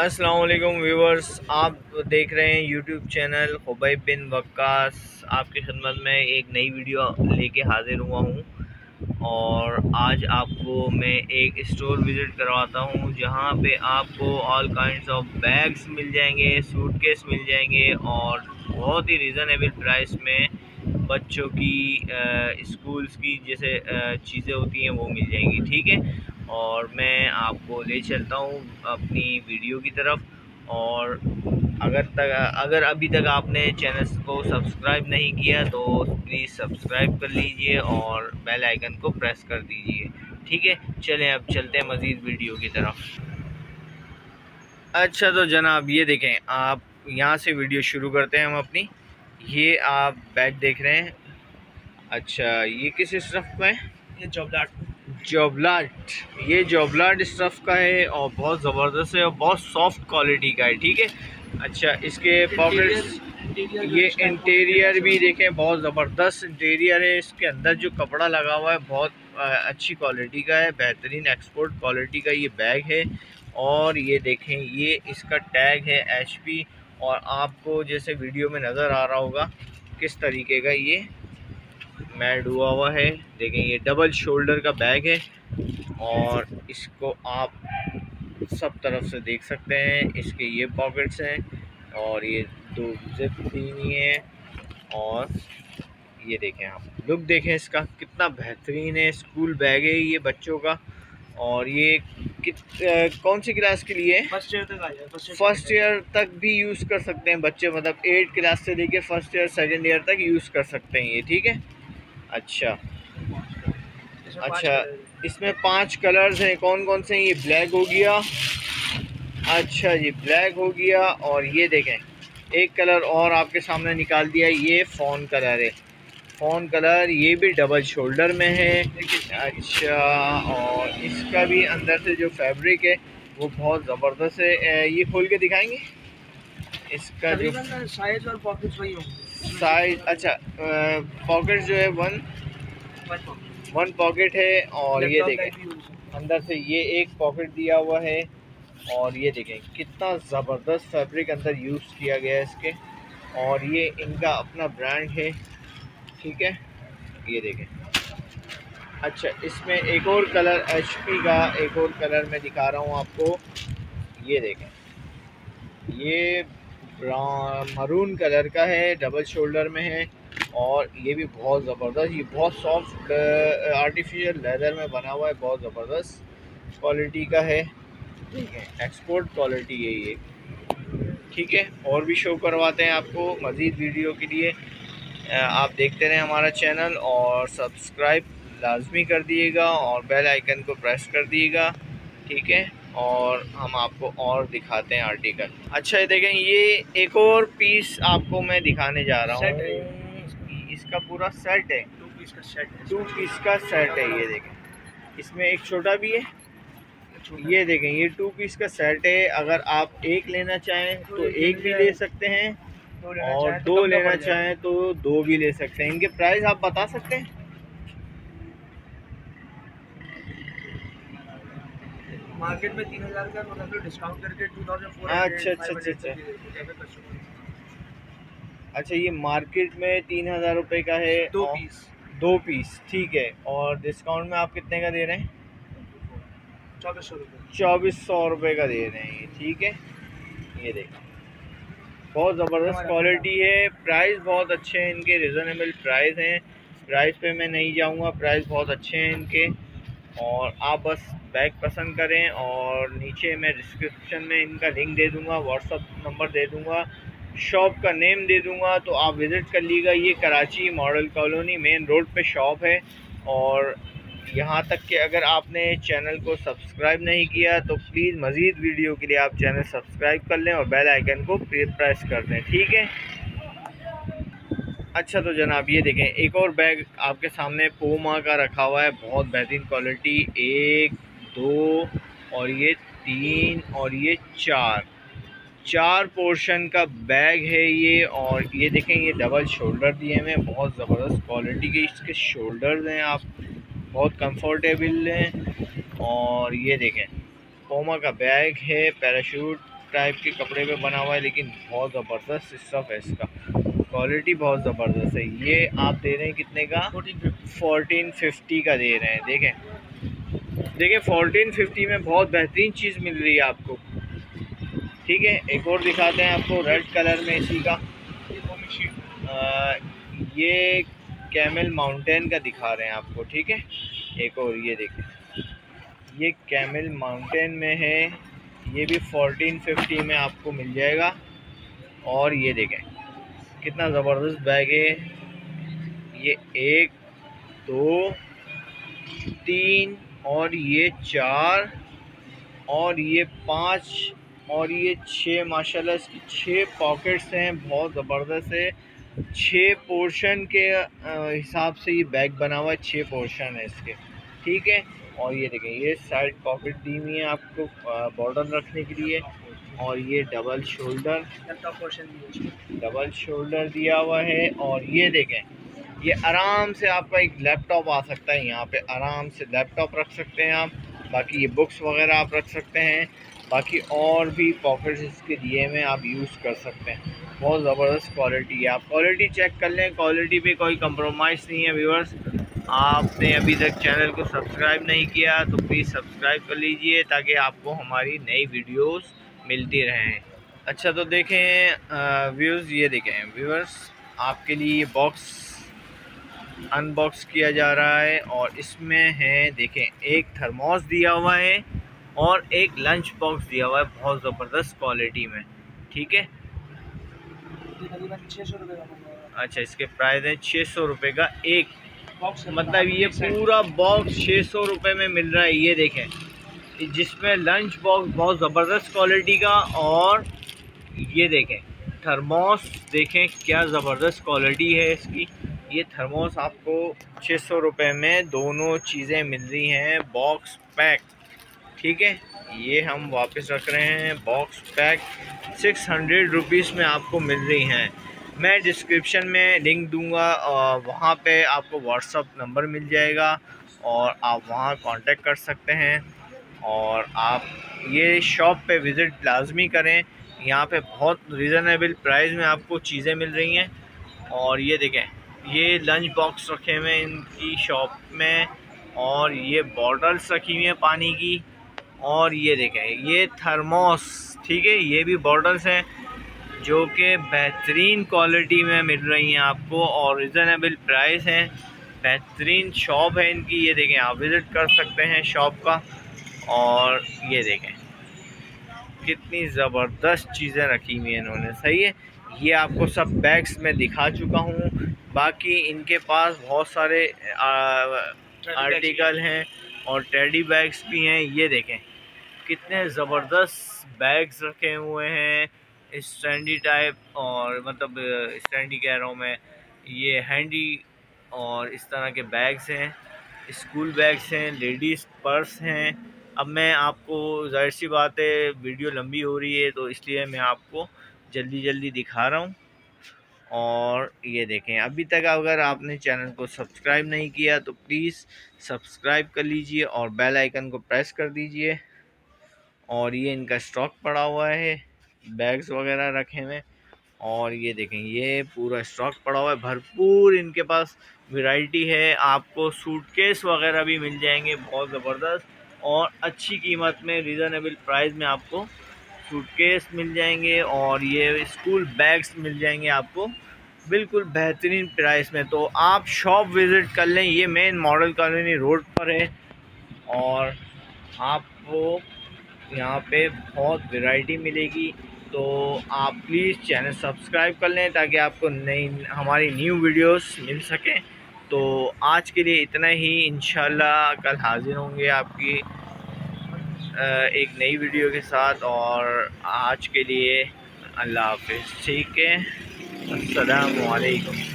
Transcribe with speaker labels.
Speaker 1: असलकुम व्यूवर्स, आप देख रहे हैं यूट्यूब चैनल खुबैब बिन वक्कास। आपकी खिदमत में एक नई वीडियो लेके हाज़िर हुआ हूँ। और आज आपको मैं एक स्टोर विज़िट करवाता हूँ, जहाँ पे आपको ऑल काइंड ऑफ़ बैग्स मिल जाएँगे सूटकेस मिल जाएँगे और बहुत ही रिज़नेबल प्राइस में बच्चों की स्कूल्स की जैसे चीज़ें होती हैं, वो मिल जाएँगी, ठीक है? और मैं आपको ले चलता हूँ अपनी वीडियो की तरफ़। और अगर तक, अगर अभी तक आपने चैनल को सब्सक्राइब नहीं किया तो प्लीज़ सब्सक्राइब कर लीजिए और बेल आइकन को प्रेस कर दीजिए। ठीक है? चलें, अब चलते हैं मज़ीद वीडियो की तरफ़। अच्छा तो जनाब, ये देखें, आप यहाँ से वीडियो शुरू करते हैं हम अपनी। ये आप बैग देख रहे हैं। अच्छा ये किस स्टफ़ में?
Speaker 2: ये जॉबलाट
Speaker 1: जॉबलाट ये जॉबलाट स्टफ़ का है और बहुत ज़बरदस्त है और बहुत सॉफ्ट क्वालिटी का है ठीक है? अच्छा इसके पॉकेट्स ये इंटीरियर भी देखें बहुत ज़बरदस्त इंटीरियर है। इसके अंदर जो कपड़ा लगा हुआ है बहुत अच्छी क्वालिटी का है बेहतरीन एक्सपोर्ट क्वालिटी का ये बैग है। और ये देखें ये इसका टैग है एचपी और आपको जैसे वीडियो में नज़र आ रहा होगा किस तरीके का ये मैड हुआ हुआ है। देखें ये डबल शोल्डर का बैग है और इसको आप सब तरफ़ से देख सकते हैं। इसके ये पॉकेट्स हैं और ये दो जिप दी हुई हैं और ये देखें आप। लुक देखें इसका कितना बेहतरीन है। स्कूल बैग है ये बच्चों का और ये कित कौन सी क्लास के लिए?
Speaker 2: फ़र्स्ट ईयर तक आ जाए
Speaker 1: फ़र्स्ट ईयर तक भी यूज़ कर सकते हैं बच्चे मतलब एट क्लास से लेके फ़र्स्ट ईयर सेकेंड ईयर तक यूज़ कर सकते हैं ये ठीक है? अच्छा। अच्छा इसमें पाँच कलर्स हैं। कौन कौन से हैं? ये ब्लैक हो गया। अच्छा जी ब्लैक हो गया और ये देखें। एक कलर और आपके सामने निकाल दिया। ये फ़ोन कलर है। फ़ोन कलर ये भी डबल शोल्डर में है। अच्छा और इसका भी अंदर से जो फैब्रिक है वो बहुत ज़बरदस्त है। ये खोल के दिखाएँगे? इसका जो
Speaker 2: साइज़ और पॉकेट्स वही होंगे।
Speaker 1: साइज़ अच्छा पॉकेट जो है वन वन पॉकेट है और ये देखें। अंदर से ये एक पॉकेट दिया हुआ है और ये देखें कितना ज़बरदस्त फैब्रिक अंदर यूज़ किया गया है इसके। और ये इनका अपना ब्रांड है ठीक है? ये देखें। अच्छा इसमें एक और कलर एचपी का एक और कलर मैं दिखा रहा हूँ आपको। ये देखें। ये मरून कलर का है डबल शोल्डर में है और ये भी बहुत ज़बरदस्त, ये बहुत सॉफ्ट आर्टिफिशियल लेदर में बना हुआ है, बहुत ज़बरदस्त क्वालिटी का है। ठीक है एक्सपोर्ट क्वालिटी है ये। ठीक है, और भी शो करवाते हैं आपको मज़ीद वीडियो के लिए। आप देखते रहें हमारा चैनल और सब्सक्राइब लाजमी कर दिएगा और बेल आइकन को प्रेस कर दिएगा ठीक है और हम आपको और दिखाते हैं आर्टिकल अच्छा ये देखें ये एक और पीस आपको मैं दिखाने जा रहा हूँ। इसका पूरा सेट है।
Speaker 2: टू पीस का सेट है।
Speaker 1: टू पीस का सेट है ये देखें। इसमें एक छोटा भी है। ये देखें ये टू पीस का सेट है। अगर आप एक लेना चाहें तो एक भी ले सकते हैं। और दो लेना चाहें तो दो भी ले सकते हैं। इनके प्राइस आप बता सकते हैं?
Speaker 2: मार्केट में तीन हज़ार का मतलब डिस्काउंट करके टू थाउज़ेंड फोर
Speaker 1: अच्छा अच्छा अच्छा अच्छा अच्छा ये मार्केट में तीन हज़ार रुपये का है
Speaker 2: दो पीस
Speaker 1: दो पीस ठीक है। और डिस्काउंट में आप कितने का दे रहे हैं?
Speaker 2: चौबीस सौ रुपये
Speaker 1: चौबीस सौ रुपये का दे रहे हैं ठीक है। ये देखिए बहुत ज़बरदस्त क्वालिटी है। प्राइस बहुत अच्छे हैं इनके रिजनेबल प्राइस हैं। प्राइस पे मैं नहीं जाऊँगा प्राइस बहुत अच्छे हैं इनके। और आप बस बैग पसंद करें और नीचे मैं डिस्क्रिप्शन में इनका लिंक दे दूँगा व्हाट्सअप नंबर दे दूँगा शॉप का नेम दे दूँगा तो आप विज़िट कर लीजिएगा। ये Karachi model colony main road पे शॉप है और यहाँ तक कि अगर आपने चैनल को सब्सक्राइब नहीं किया तो प्लीज़ मज़ीद वीडियो के लिए आप चैनल सब्सक्राइब कर लें और बेल आइकन को प्रेस कर दें, ठीक है? अच्छा तो जनाब ये देखें, एक और बैग आपके सामने पोमा का रखा हुआ है, बहुत बेहतरीन क्वालिटी एक, दो और ये तीन और ये चार। चार पोर्शन का बैग है ये और ये देखें, ये डबल शोल्डर दिए हुए हैं, बहुत ज़बरदस्त क्वालिटी के इसके शोल्डर्स हैं आप, बहुत कंफर्टेबल हैं और ये देखें पोमा का बैग है पैराशूट टाइप के कपड़े पे बना हुआ है, लेकिन बहुत ज़बरदस्त स्टफ़ है इसका। क्वालिटी बहुत ज़बरदस्त है। ये आप दे रहे हैं कितने का? फोर्टीन फिफ्टी का दे रहे हैं देखें। देखिए फोर्टीन फिफ्टी में बहुत बेहतरीन चीज़ मिल रही है आपको। ठीक है एक और दिखाते हैं आपको रेड कलर में इसी का। आ, ये कैमल माउंटेन का दिखा रहे हैं आपको ठीक है? एक और ये देखें। ये कैमल माउंटेन में है ये भी फोर्टीन फिफ्टी में आपको मिल जाएगा। और ये देखें। कितना ज़बरदस्त बैग है। ये एक, दो, तीन और ये चार और ये पाँच और ये छः, माशाल्लाह इसकी छः पॉकेट्स हैं, बहुत ज़बरदस्त है। छः पोर्शन के हिसाब से ये बैग बना हुआ है, छः पोर्शन है इसके, ठीक है? और ये देखें, ये साइड पॉकेट दी हुई है आपको बॉर्डर रखने के लिए। और ये डबल शोल्डर डबल शोल्डर दिया हुआ है और ये देखें ये आराम से आपका एक लैपटॉप आ सकता है यहाँ पे आराम से लैपटॉप रख सकते हैं आप बाकी ये बुक्स वगैरह आप रख सकते हैं बाकी और भी पॉकेट्स इसके दिए में आप यूज़ कर सकते हैं। बहुत ज़बरदस्त क्वालिटी है आप। क्वालिटी चेक कर लें क्वालिटी पे कोई कंप्रोमाइज़ नहीं है व्यूअर्स आपने अभी तक चैनल को सब्सक्राइब नहीं किया तो प्लीज़ सब्सक्राइब कर लीजिए ताकि आपको हमारी नई वीडियोस मिलती रहें। अच्छा तो देखें व्यूज़ ये देखें। व्यूअर्स आपके लिए ये बॉक्स अनबॉक्स किया जा रहा है और इसमें है, देखें, एक थर्मोस दिया हुआ है और एक लंच बॉक्स दिया हुआ है बहुत ज़बरदस्त क्वालिटी में, ठीक है? अच्छा इसके प्राइस है छः सौ रुपये का एक। मतलब ये पूरा बॉक्स छः सौ रुपये में मिल रहा है, ये देखें। जिसमें लंच बॉक्स बहुत ज़बरदस्त क्वालिटी का और ये देखें थर्मोस देखें क्या ज़बरदस्त क्वालिटी है इसकी। ये थर्मोस आपको छः सौ रुपये में दोनों चीज़ें मिल रही हैं बॉक्स पैक ठीक है? ये हम वापस रख रहे हैं box pack six hundred rupees में आपको मिल रही हैं। मैं डिस्क्रिप्शन में लिंक दूँगा और वहाँ पे आपको व्हाट्सअप नंबर मिल जाएगा और आप वहाँ कांटेक्ट कर सकते हैं। और आप ये शॉप पे विज़िट लाजमी करें। यहाँ पे बहुत रिज़नेबल प्राइस में आपको चीज़ें मिल रही हैं। और ये देखें, ये लंच बॉक्स रखे हुए हैं इनकी शॉप में और ये बॉटल्स रखी हुई हैं पानी की। और ये देखें, ये थर्मोस ठीक है, ये भी बॉटल्स हैं जो कि बेहतरीन क्वालिटी में मिल रही हैं आपको और रिज़नेबल प्राइस हैं। बेहतरीन शॉप है इनकी, ये देखें, आप विज़िट कर सकते हैं शॉप का। और ये देखें। कितनी ज़बरदस्त चीज़ें रखी हुई हैं इन्होंने सही है? ये आपको सब बैग्स में दिखा चुका हूँ। बाकी इनके पास बहुत सारे आर्टिकल हैं। और टेडी बैग्स भी हैं। ये देखें कितने ज़बरदस्त बैग्स रखे हुए हैं। स्टैंडी टाइप और मतलब स्टैंडी कह रहा हूँ मैं ये हैंडी और इस तरह के बैग्स हैं। स्कूल बैग्स हैं लेडीज़ पर्स हैं। अब मैं आपको ज़ाहिर सी बात है, वीडियो लंबी हो रही है तो इसलिए मैं आपको जल्दी जल्दी दिखा रहा हूँ। और ये देखें, अभी तक अगर आपने चैनल को सब्सक्राइब नहीं किया तो प्लीज़ सब्सक्राइब कर लीजिए और बेल आइकन को प्रेस कर दीजिए। और ये इनका स्टॉक पड़ा हुआ है, बैग्स वगैरह रखे हुए। और ये देखें, ये पूरा स्टॉक पड़ा हुआ है, भरपूर इनके पास वैरायटी है, आपको सूटकेस वगैरह भी मिल जाएँगे, बहुत ज़बरदस्त। और अच्छी कीमत में रिज़नेबल प्राइस में आपको सूटकेस मिल जाएँगे और ये स्कूल बैग्स मिल जाएँगे आपको बिल्कुल बेहतरीन प्राइस में। तो आप शॉप विज़िट कर लें, ये मेन मॉडल कॉलोनी रोड पर है और आपको यहाँ पे बहुत वैरायटी मिलेगी। तो आप प्लीज़ चैनल सब्सक्राइब कर लें ताकि आपको नई, हमारी न्यू वीडियोस मिल सकें। तो आज के लिए इतना ही। इन कल हाजिर होंगे आपकी एक नई वीडियो के साथ और आज के लिए अल्लाह हाफि ठीक है? असलकम